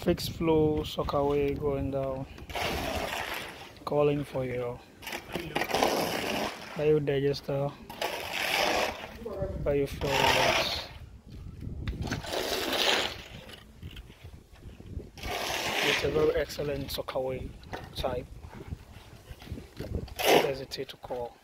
fixed flow soakaway going down, calling for your biodigester, you robots. It's a very excellent soakaway type. Don't hesitate to call.